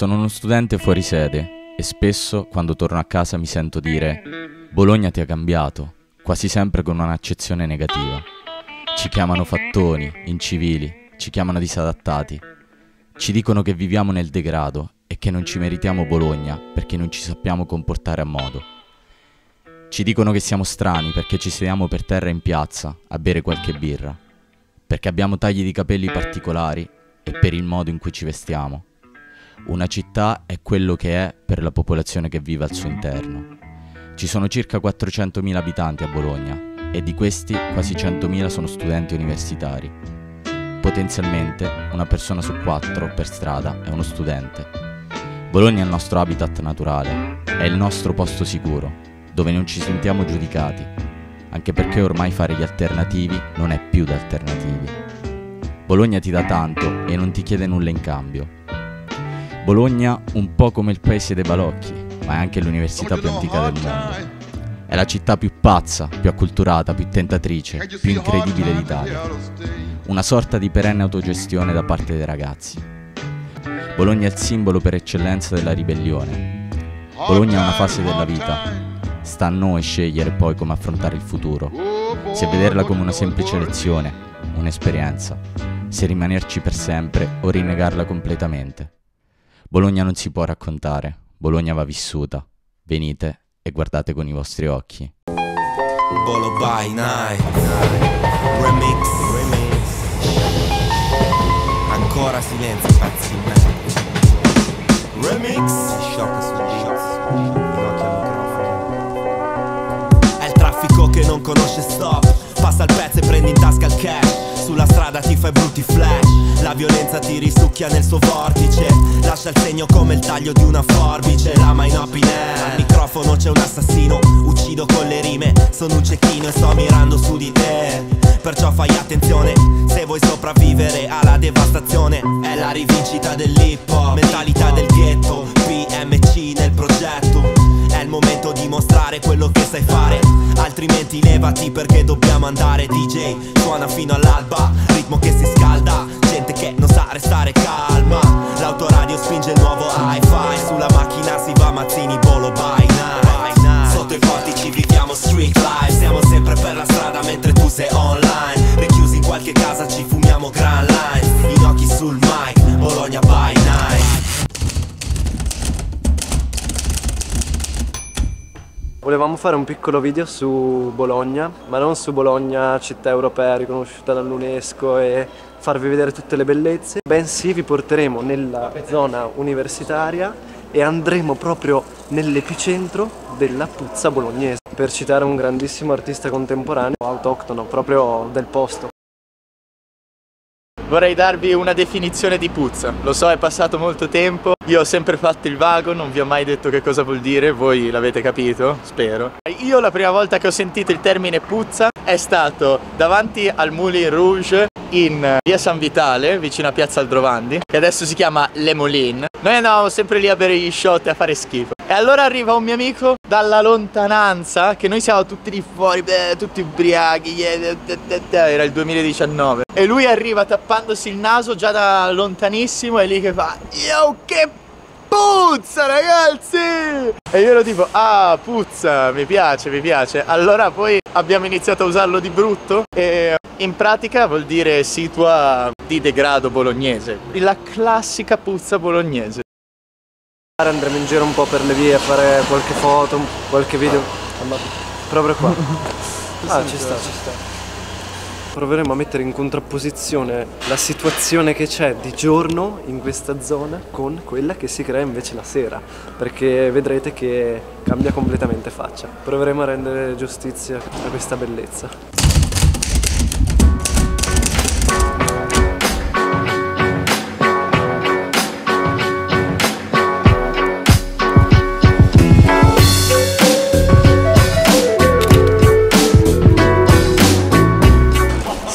Sono uno studente fuori sede e spesso quando torno a casa mi sento dire Bologna ti ha cambiato, quasi sempre con un'accezione negativa. Ci chiamano fattoni, incivili, ci chiamano disadattati. Ci dicono che viviamo nel degrado e che non ci meritiamo Bologna perché non ci sappiamo comportare a modo. Ci dicono che siamo strani perché ci sediamo per terra in piazza a bere qualche birra, perché abbiamo tagli di capelli particolari e per il modo in cui ci vestiamo. Una città è quello che è per la popolazione che vive al suo interno. Ci sono circa 400.000 abitanti a Bologna e di questi quasi 100.000 sono studenti universitari. Potenzialmente una persona su quattro per strada è uno studente. Bologna è il nostro habitat naturale, è il nostro posto sicuro, dove non ci sentiamo giudicati, anche perché ormai fare gli alternativi non è più da alternativi. Bologna ti dà tanto e non ti chiede nulla in cambio. Bologna un po' come il paese dei balocchi, ma è anche l'università più antica del mondo. È la città più pazza, più acculturata, più tentatrice, più incredibile d'Italia. Una sorta di perenne autogestione da parte dei ragazzi. Bologna è il simbolo per eccellenza della ribellione. Bologna è una fase della vita. Sta a noi scegliere poi come affrontare il futuro. Se vederla come una semplice lezione, un'esperienza, se rimanerci per sempre o rinnegarla completamente. Bologna non si può raccontare, Bologna va vissuta. Venite e guardate con i vostri occhi. Bolo by night. Remix Ancora silenzio pazzi. Remix. Shock shock microfono È il traffico che non conosce stop. Passa il pezzo e prendi in tasca il cash sulla strada ti fai brutti flash. La violenza ti risucchia nel suo vortice. Lascia il segno come il taglio di una forbice. Lama in up in air. Al microfono c'è un assassino. Uccido con le rime. Sono un cecchino e sto mirando su di te. Perciò fai attenzione. Se vuoi sopravvivere alla devastazione È la rivincita dell'hip hop. Mentalità del ghetto. PMC nel progetto È il momento di mostrare quello che sai fare. Altrimenti levati perché dobbiamo andare DJ Suona fino all'alba Ritmo che si scalda. Gente che non sa restare calma. L'autoradio spinge il nuovo hi-fi. Sulla macchina si va mazzini volo by Volevamo fare un piccolo video su Bologna, ma non su Bologna, città europea riconosciuta dall'UNESCO e farvi vedere tutte le bellezze, bensì vi porteremo nella zona universitaria e andremo proprio nell'epicentro della puzza bolognese, per citare un grandissimo artista contemporaneo, autoctono, proprio del posto. Vorrei darvi una definizione di puzza. Lo so, è passato molto tempo. Io ho sempre fatto il vago, non vi ho mai detto che cosa vuol dire, voi l'avete capito, spero. Io la prima volta che ho sentito il termine puzza è stato davanti al Moulin Rouge in via San Vitale, vicino a Piazza Aldrovandi, che adesso si chiama Le Moulin. Noi andavamo sempre lì a bere gli shot e a fare schifo. E allora arriva un mio amico dalla lontananza, che noi siamo tutti lì fuori, beh, tutti ubriachi, era il 2019. E lui arriva tappandosi il naso già da lontanissimo e lì che fa, yo che puzza ragazzi! E io ero tipo, ah puzza, mi piace, mi piace. Allora poi abbiamo iniziato a usarlo di brutto e in pratica vuol dire situa di degrado bolognese. La classica puzza bolognese. Andremo in giro un po' per le vie a fare qualche foto, qualche video, proprio qua. Ah, ci sta, ci sta. Proveremo a mettere in contrapposizione la situazione che c'è di giorno in questa zona con quella che si crea invece la sera, perché vedrete che cambia completamente faccia. Proveremo a rendere giustizia a questa bellezza.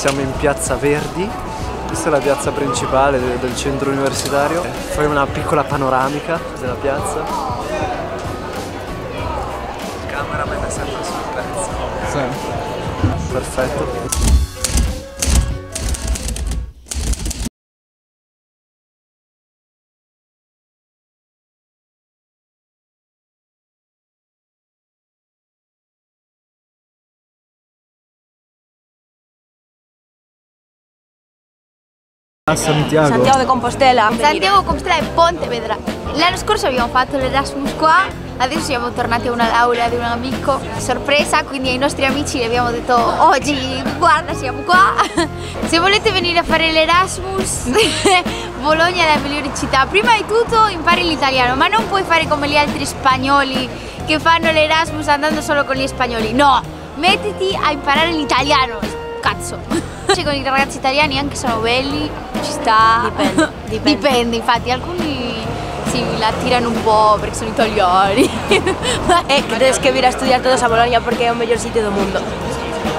Siamo in piazza Verdi, questa è la piazza principale del centro universitario. Fai una piccola panoramica della piazza. Il cameraman è sempre sul pezzo. Sì. Perfetto. A Santiago. Santiago de Compostela. Santiago Compostela e Pontevedra. L'anno scorso abbiamo fatto l'Erasmus qua, adesso siamo tornati a una laurea di un amico, sorpresa, quindi ai nostri amici abbiamo detto oggi guarda siamo qua. Se volete venire a fare l'Erasmus, Bologna è la migliore città. Prima di tutto impari l'italiano, ma non puoi fare come gli altri spagnoli che fanno l'Erasmus andando solo con gli spagnoli. No, mettiti a imparare l'italiano, cazzo. Cioè, con i ragazzi italiani anche sono belli, ci sta. Dipende, dipende. Dipende, infatti, alcuni si la tirano un po' perché sono italiani. Eh, que tienes que ir a estudiar todos a Bolonia porque es el mejor sitio del mundo.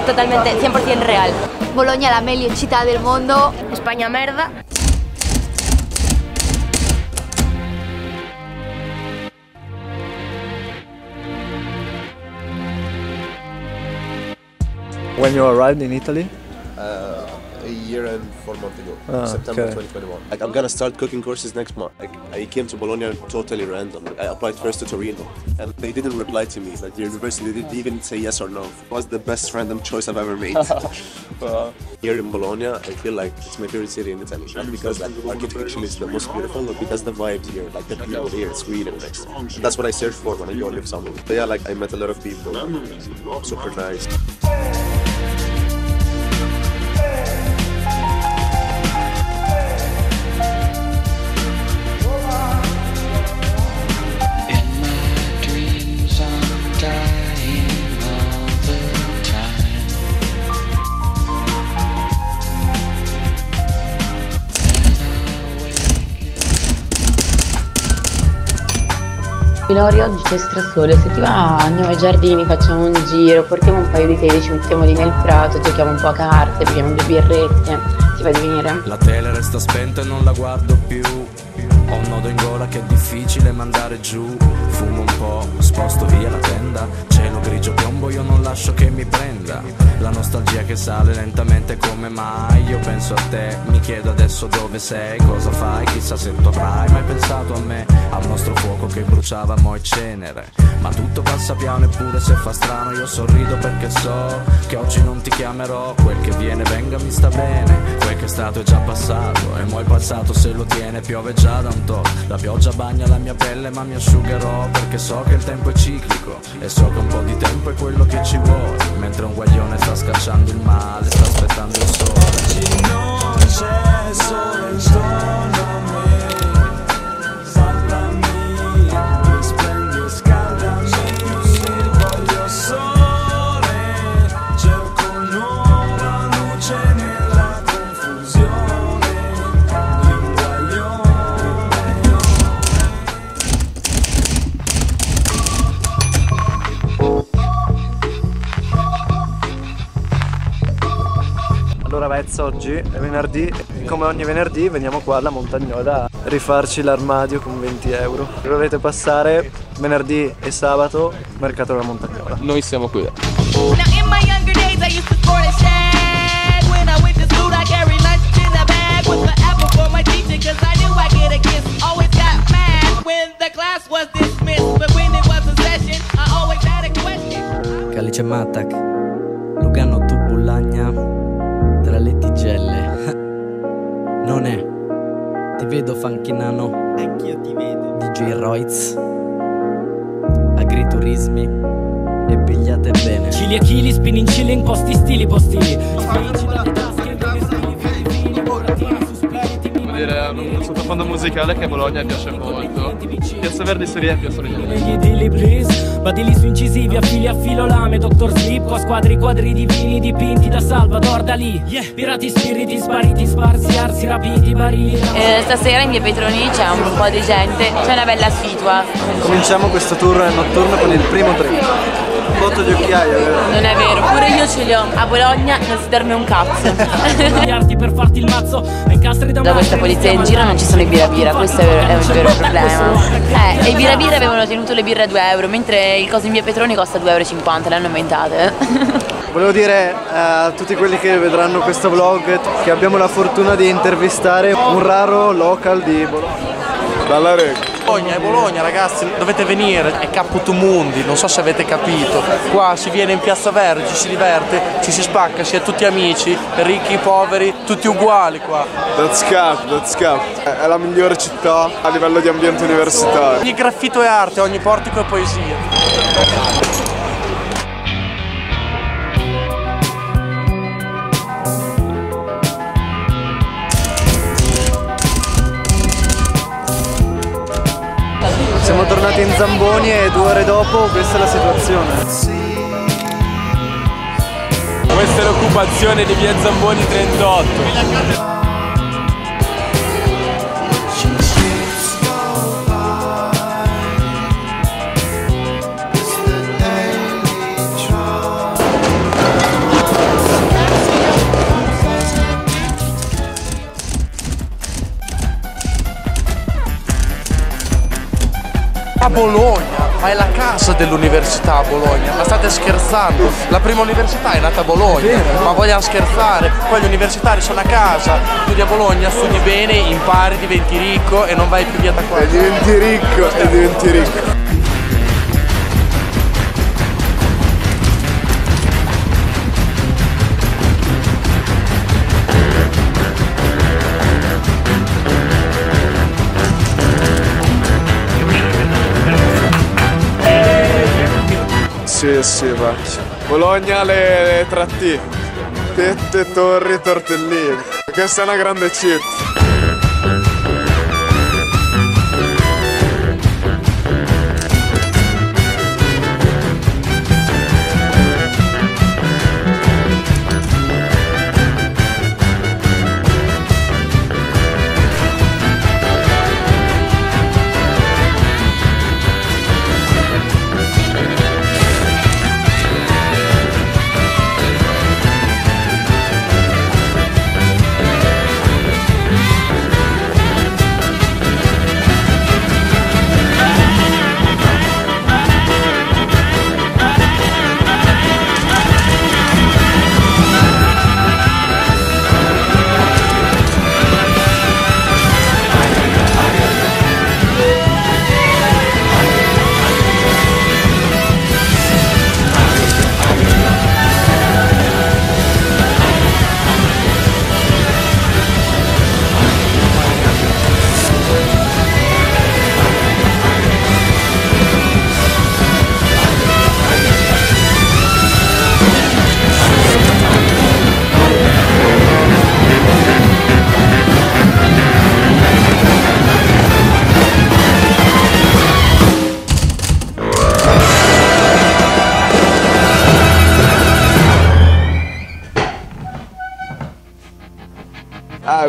Totalmente, 100% real. Bologna è la meglio città del mondo. España merda. When you arrived in Italy? Uh, a year and four months ago, Ah, September okay. 2021. Like I'm gonna start cooking courses next month. Like I came to Bologna totally random. I applied first to Torino, and they didn't reply to me. Like the university didn't even say yes or no. It was the best random choice I've ever made. Here in Bologna, I feel like it's my favorite city in Italy. Not because like, architecture is the most beautiful, but because the vibes here, like the people here, it's really nice. And that's what I search for when I go live somewhere. But yeah, like I met a lot of people, super nice. Ilori oggi c'è strasole, se ti va andiamo ai giardini, facciamo un giro, portiamo un paio di tele, ci mettiamo lì nel prato, giochiamo un po' a carte, beviamo due birrette, ti va di venire? La tele resta spenta e non la guardo più. Ho un nodo in gola che è difficile mandare giù. Fumo un po', sposto via la tenda. Cielo grigio piombo, io non lascio che mi prenda. La nostalgia che sale lentamente come mai. Io penso a te, mi chiedo adesso dove sei, cosa fai, chissà se tu avrai mai pensato a me, al nostro fuoco che bruciava mo' e cenere. Ma tutto passa piano eppure se fa strano, io sorrido perché so che oggi non ti chiamerò. Quel che viene venga mi sta bene, quel che è stato è già passato. E mo' il passato se lo tiene piove già da un to'. La pioggia bagna la mia pelle ma mi asciugherò perché so che il tempo è ciclico. E so che un po' di tempo è quello che ci vuole. Mentre un guaglione sta scacciando il male, sta aspettando il sole. non c'è solo intorno a me. Vez oggi è venerdì e come ogni venerdì veniamo qua alla Montagnola a rifarci l'armadio con 20 euro. Dovete passare venerdì e sabato mercato della Montagnola. Noi siamo qui. Calice Mattac, Lugano tu Bullagna, tra le tigelle. Non è, ti vedo fanchinano. Anch'io ti vedo. DJ Royz, agriturismi e pigliate bene. Ciliachili, spinincili in posti stili postili Spinci dire un sottofondo musicale che a Bologna piace molto. Piazza Verdi si riempie please. Badili su incisivi, affili a filo lame Dottor Slip, qua squadri quadri divini Dipinti da Salvador Dalì. Pirati spiriti spariti, sparsi, arsi rapiti, barili Eh, stasera in via Petroni c'è un po' di gente, c'è una bella situa. Cominciamo questo tour notturno con il primo trip. Botto di occhiaia, vero? Non è vero, pure io ce li ho. A Bologna non si dorme un cazzo. Per farti il mazzo e da Da questa polizia in giro non ci sono i birabira, questo è, un vero problema. Eh, e i birabira avevano tenuto le birre a 2 euro, mentre il coso in via Petroni costa 2,50 euro, le hanno inventate. Volevo dire a tutti quelli che vedranno questo vlog che abbiamo la fortuna di intervistare un raro local di Bologna. Dalla reg. Bologna è Bologna ragazzi, dovete venire, è Caputo Mundi, non so se avete capito. Qua si viene in Piazza Verde, ci si diverte, ci si spacca, si è tutti amici, ricchi, poveri, tutti uguali qua. That's Cap, that's Cap. È la migliore città a livello di ambiente universitario. Ogni graffito è arte, ogni portico è poesia. Zamboni e due ore dopo questa è la situazione. Questa è l'occupazione di via Zamboni 38. Bologna, ma è la casa dell'università a Bologna, ma state scherzando? La prima università è nata a Bologna, ma vogliamo scherzare? Qua gli universitari sono a casa, studi a Bologna, studi bene, impari, diventi ricco e non vai più via da qua. E diventi ricco, e diventi ricco. Sì, sì, va. Bologna le, le 3T. Tette, torri, tortellini. Questa è una grande cheat.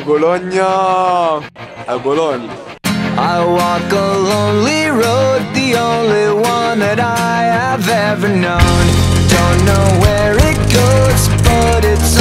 Bologna, a Bologna. I walk a lonely road, the only one that I have ever known. Don't know where it goes, but it's